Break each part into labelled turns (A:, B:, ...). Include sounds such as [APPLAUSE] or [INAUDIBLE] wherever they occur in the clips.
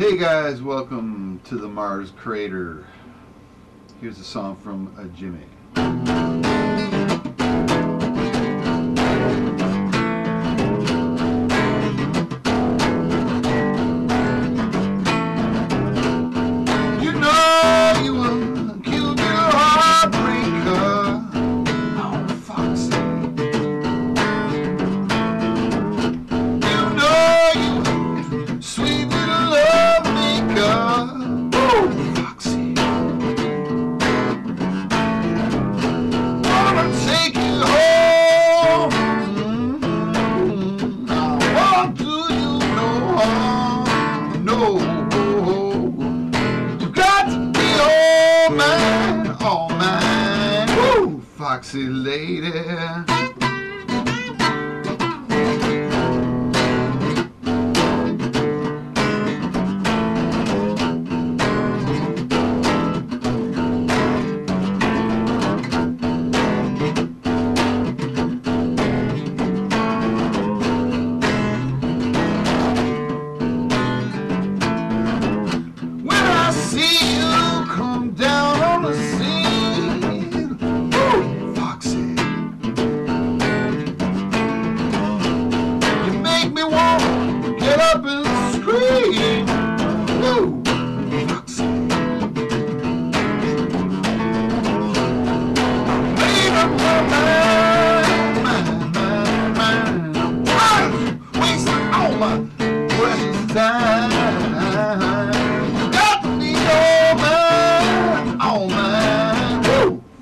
A: Hey guys, welcome to the Mars Crater. Here's a song from Jimi. Foxy lady.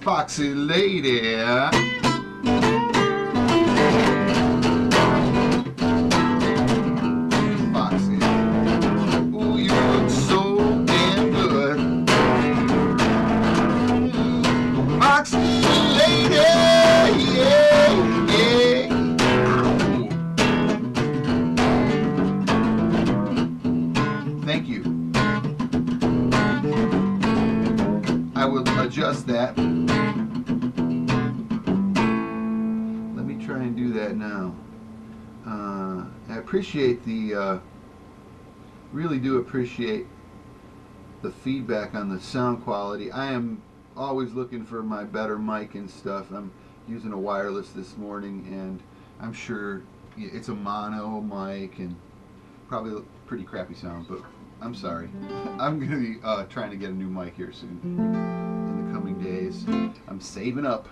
A: Foxy lady. Try and do that now. Uh, I appreciate the, uh, really do appreciate the feedback on the sound quality. I am always looking for my better mic and stuff. I'm using a wireless this morning and I'm sure it's a mono mic and probably pretty crappy sound, but I'm sorry. [LAUGHS] I'm going to be uh, trying to get a new mic here soon in the coming days. I'm saving up.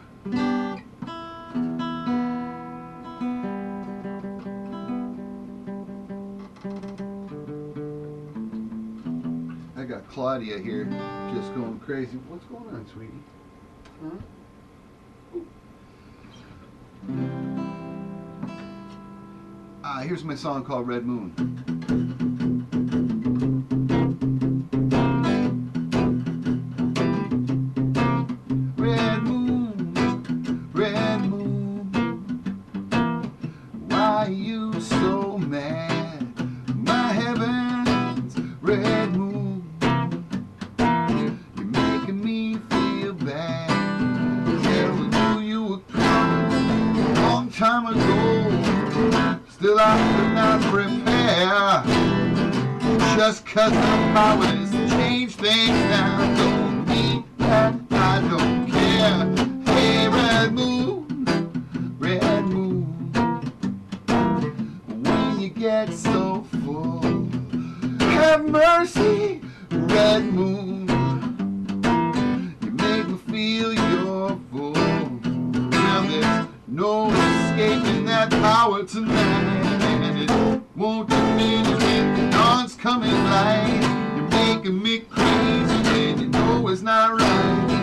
A: I got Claudia here just going crazy. What's going on, sweetie? Huh? Ah, here's my song called Red Moon. Cause the powers change things now don't mean that I don't care. Hey, red moon, red moon. When you get so full, have mercy, red moon. You make me feel you're full. Now there's no escaping that power tonight. And it won't diminish coming light. You're making me crazy and you know it's not right.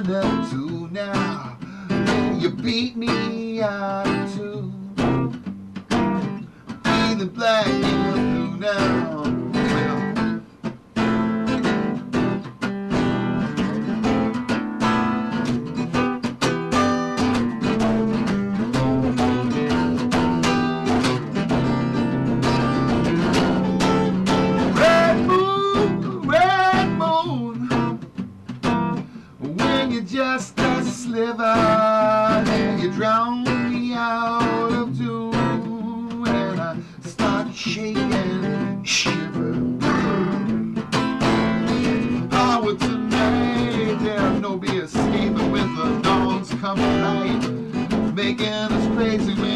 A: one or two now. You beat me out of two. the black and blue now. making us crazy.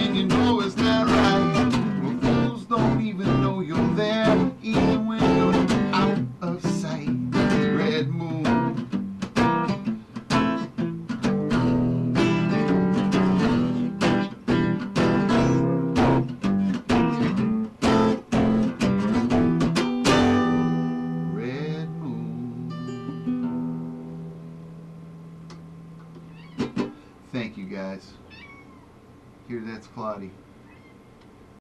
A: that's cloudy.